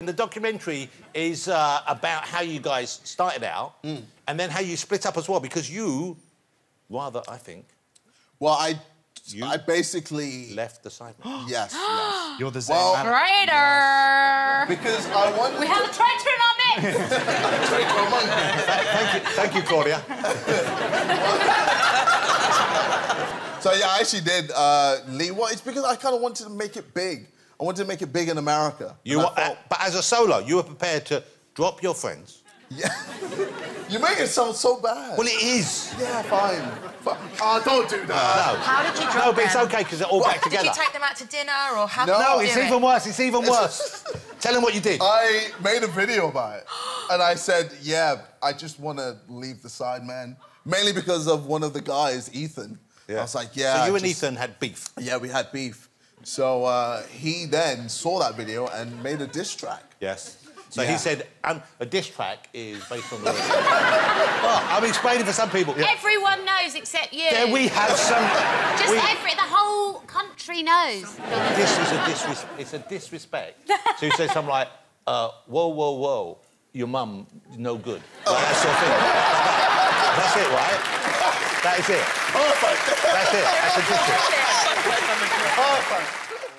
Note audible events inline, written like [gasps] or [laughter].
And the documentary is uh, about how you guys started out Mm. and then how you split up as well, because you, rather, I think, Well, I, You? I basically left the side. [gasps] yes, yes. [gasps] You're the same Well- man. Traitor! Because I wanted. We have a traitor in our midst! [laughs] thank you, thank you, Claudia. [laughs] So yeah, I actually did uh, leave. Well, it's because I kind of wanted to make it big. I wanted to make it big in America. You, were, felt- uh, but as a solo, you were prepared to drop your friends. yeah. [laughs] you make it sound so bad. Well, it is. yeah, fine. Fi- Oh, don't do that. No. How did you drop No, but it's okay because they're all back together. Did you take them out to dinner or how No, did you No, do it's it? even worse. It's even worse. Tell them what you did. I made a video about it, and I said, "Yeah, I just want to leave the Sidemen." Mainly because of one of the guys, Ethan. I was like, "Yeah." So I you and just- Ethan had beef. Yeah, we had beef. So uh, he then saw that video and made a diss track. Yes. So Yeah. he said um, a diss track is based on the. well, I'm explaining for some people. Everyone knows except you. There we have some. Just we- every, the whole country knows. This is a disres- It's a disrespect. [laughs] so you say something like, uh, "Whoa, whoa, whoa, your mum no good." Like that sort of thing. That's it, right? That is it. Perfect. That's it. That's a diss track. Perfect.